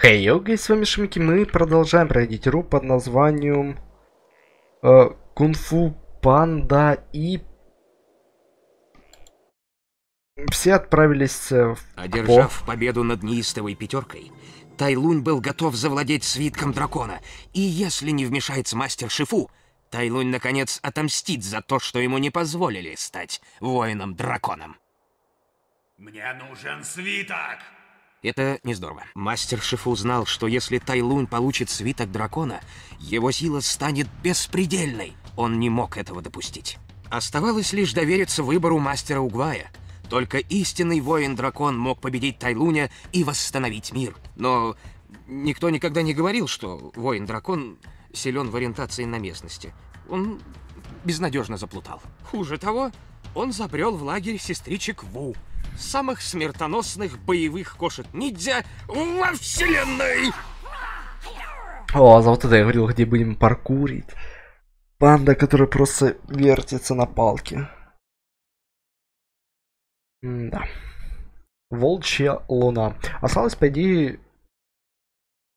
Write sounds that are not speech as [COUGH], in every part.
Хей, hey, йоги, с вами Шмики, мы продолжаем проходить игру под названием э, Кунг-фу Панда и все отправились э, в Одержав по... победу над неистовой пятеркой, Тайлунь был готов завладеть свитком дракона, и если не вмешается мастер Шифу, Тайлунь наконец отомстит за то, что ему не позволили стать воином-драконом. Мне нужен свиток! Это не здорово. Мастер Шифу знал, что если Тайлун получит свиток дракона, его сила станет беспредельной. Он не мог этого допустить. Оставалось лишь довериться выбору мастера Угвая. Только истинный воин-дракон мог победить Тайлуня и восстановить мир. Но никто никогда не говорил, что воин-дракон силен в ориентации на местности. Он безнадежно заплутал. Хуже того, он забрел в лагерь сестричек Ву, самых смертоносных боевых кошек-ниндзя во вселенной! О, за вот это я говорил, где будем паркурить. Панда, которая просто вертится на палке. М да. Волчья луна. Осталось, по идее,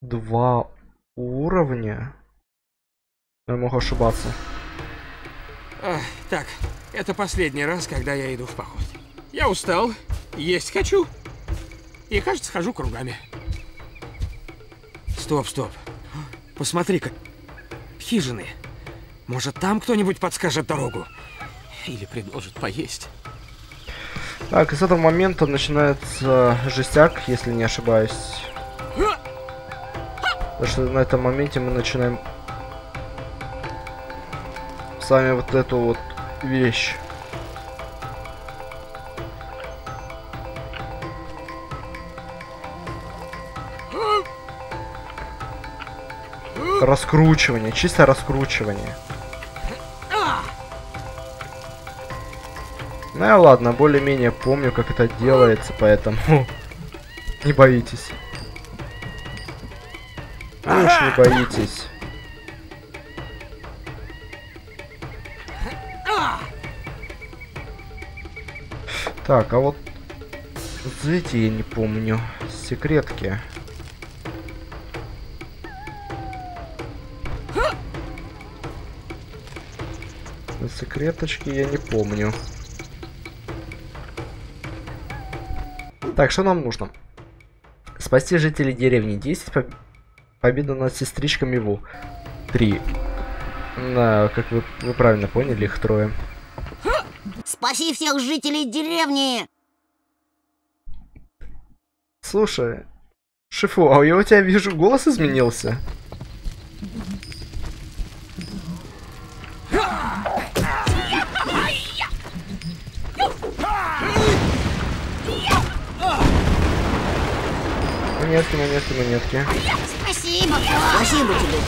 два уровня. Я могу ошибаться. Так, это последний раз, когда я иду в поход. Я устал, есть хочу. И, кажется, хожу кругами. Стоп, стоп. Посмотри-ка. Хижины. Может, там кто-нибудь подскажет дорогу? Или предложит поесть? Так, и с этого момента начинается жестяк, если не ошибаюсь. Потому что на этом моменте мы начинаем с вами вот эту вот вещь. Раскручивание, чисто раскручивание. Ну я ладно, более-менее помню, как это делается, поэтому [LAUGHS] не боитесь. Уж не боитесь. Так, а вот... Знаете, я не помню. Секретки. Секреточки я не помню. Так, что нам нужно? Спасти жителей деревни. 10 поб... победа над сестричками Ву. 3. Да, как вы, вы правильно поняли, их трое. Спаси всех жителей деревни! Слушай, Шифу, а я у тебя вижу, голос изменился. Монетки, монетки, монетки. Спасибо, спасибо тебе.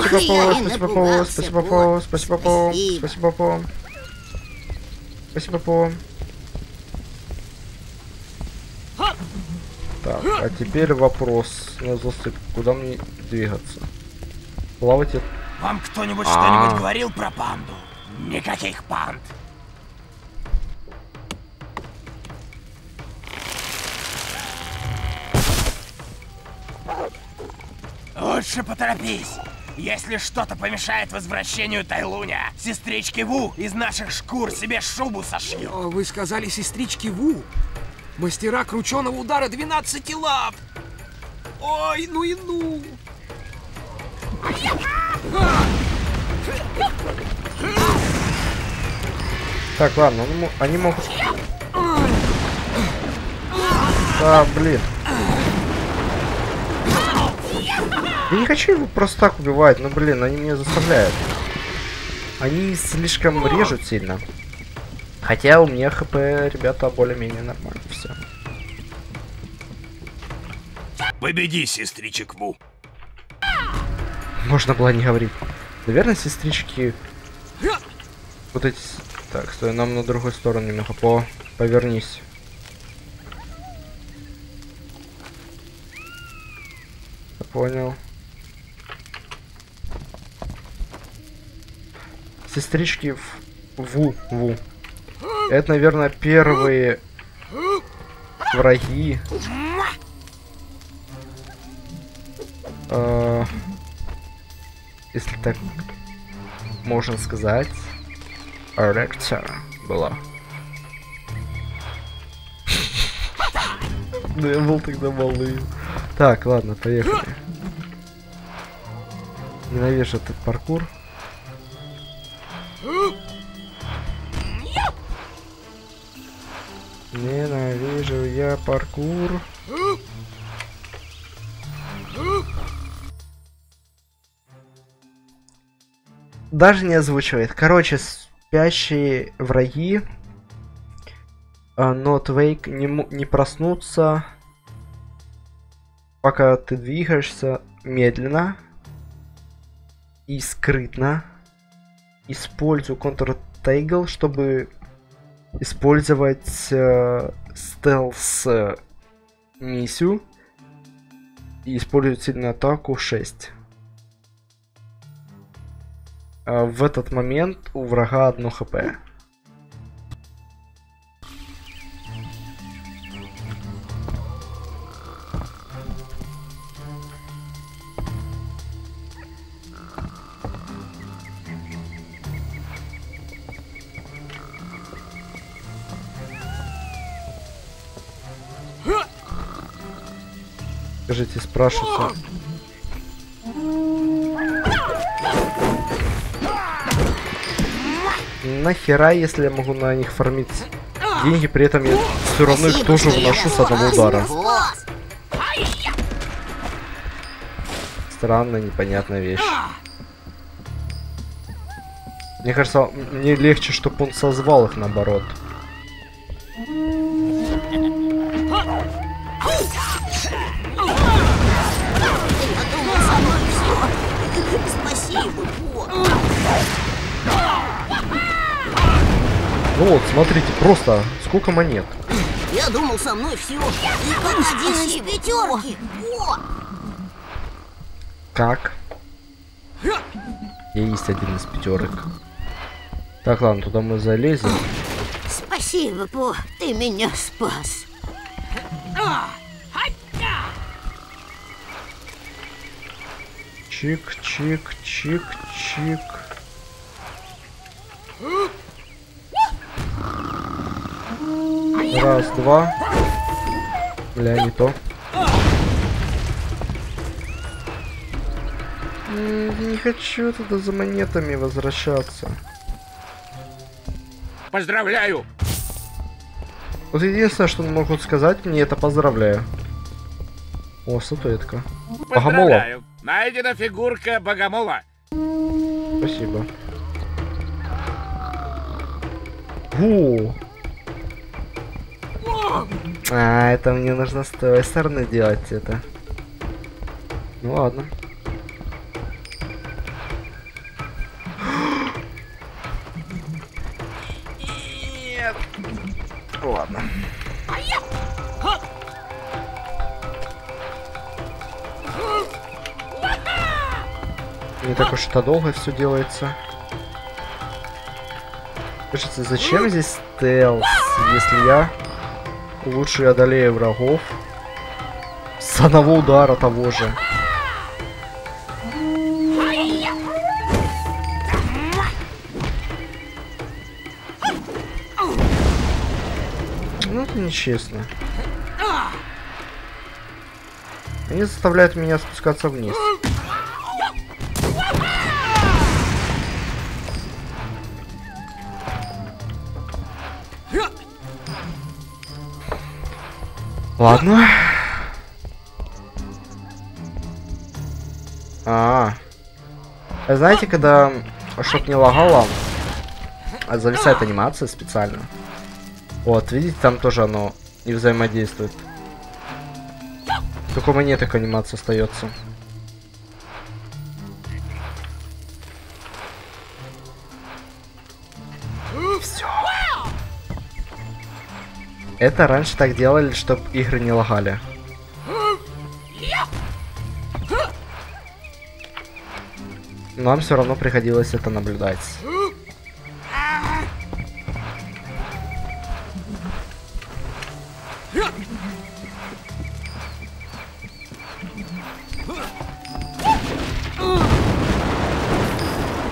Спасибо, Пол, спасибо, Пол, спасибо, Пол, спасибо, Пол, спасибо, Пол. Спасибо, Пол. Так, а теперь вопрос на засып. Куда мне двигаться? Плавать это... Вам кто-нибудь а -а -а. что-нибудь говорил про панду? Никаких панд. Лучше поторопись. Если что-то помешает возвращению Тайлуня, сестрички Ву из наших шкур себе шубу сошьют. Вы сказали сестрички Ву? Мастера крученого удара 12 лап! Ой, ну и ну! Так, ладно, они могут... Да, блин. Я не хочу его просто так убивать, но, блин, они меня заставляют. Они слишком режут сильно. Хотя у меня хп, ребята, более-менее нормально все. Победи, сестричек Ву. Можно было не говорить. Наверное, сестрички... Вот эти... Так, стой, нам на другую сторону немного по... Повернись. Понял. Сестрички в... Ву, Ву. Это, наверное, первые враги. э, если так можно сказать, эрекция была. Ну я был тогда малый. Так, ладно, поехали. Ненавижу этот паркур. Ненавижу я паркур. Даже не озвучивает. Короче, спящие враги а, Not Wake не, не проснуться, пока ты двигаешься медленно и скрытно. Используй Ctrl Toggle, чтобы использовать э, стелс э, миссию и использовать сильную атаку 6. А в этот момент у врага одно хп. Скажите, спрашивается. Нахера, если я могу на них фармить деньги, при этом я все равно их тоже вношу с одного удара. Странная, непонятная вещь. Мне кажется, мне легче, чтобы он созвал их наоборот. Ну вот, смотрите, просто сколько монет. Я думал, со мной все. И как один из пятерки. О, Как? Я есть один из пятерок. Так, ладно, туда мы залезем. спасибо, По, ты меня спас. Чик, Раз, два. Бля, не то. Не хочу туда за монетами возвращаться. Поздравляю! Вот единственное, что могут сказать мне, это поздравляю. О, статуэтка. Богомола. Поздравляю! Найдена фигурка богомола. Спасибо. Фу. А, это мне нужно с той стороны делать это. Ну ладно. Нет. Ладно. Не так уж это долго все делается. Кажется, зачем здесь стелс, если я лучше одолею врагов с одного удара того же? Ну это нечестно. Они заставляют меня спускаться вниз. Ладно. А, -а. знаете, когда чтоб не лагало, а зависает анимация специально. Вот, видите, там тоже оно не взаимодействует. Только у монеток анимация остается. Это раньше так делали, чтобы игры не лагали. Нам все равно приходилось это наблюдать.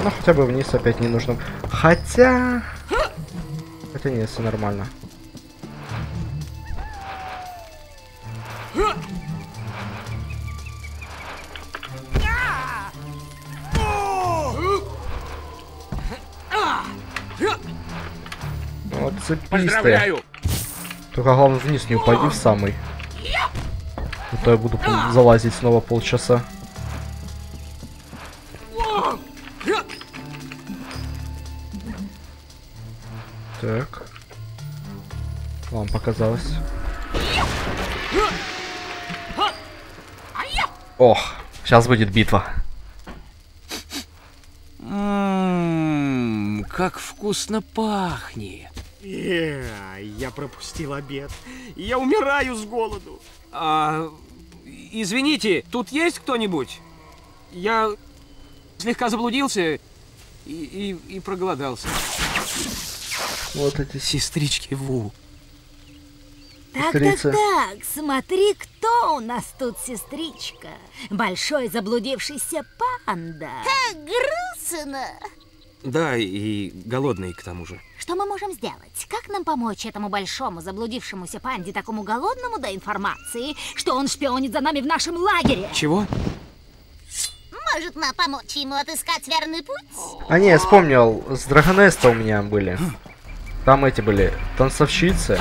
Ну хотя бы вниз опять не нужно. Хотя... Хотя нет, все нормально. Поздравляю! Только главное вниз не упади в самый. А то я буду залазить снова полчаса. Так. Вам показалось. Ох, сейчас будет битва. Ммм, как вкусно пахнет. Э, я пропустил обед. Я умираю с голоду. А, извините, тут есть кто-нибудь? Я слегка заблудился и, и, и проголодался. Вот эти Сестрички Ву. Так, так, Сестрица. так, смотри, кто у нас тут сестричка. Большой заблудившийся панда. Как грустно. Да, и голодный к тому же. Что мы можем сделать? Как нам помочь этому большому заблудившемуся панде, такому голодному до информации, что он шпионит за нами в нашем лагере? Чего? Может нам помочь ему отыскать верный путь? А не, я вспомнил, с Драгонеста у меня были. Там эти были танцовщицы.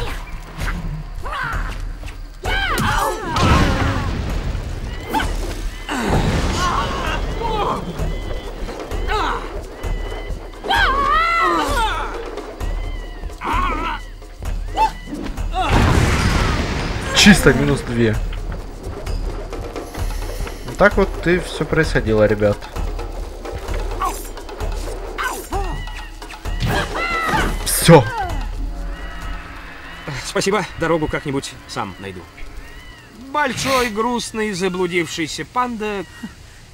Чисто минус две. Вот так вот и все происходило, ребят. Все. Спасибо, дорогу как-нибудь сам найду. Большой, грустный, заблудившийся панда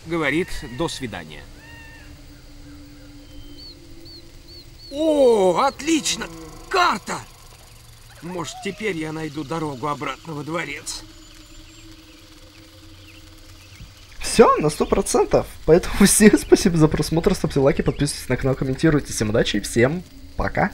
говорит «до свидания». О, отлично! Карта! Может, теперь я найду дорогу обратно во дворец. Все, на сто процентов. Поэтому [LAUGHS] всем спасибо за просмотр, ставьте лайки, подписывайтесь на канал, комментируйте. Всем удачи и всем пока.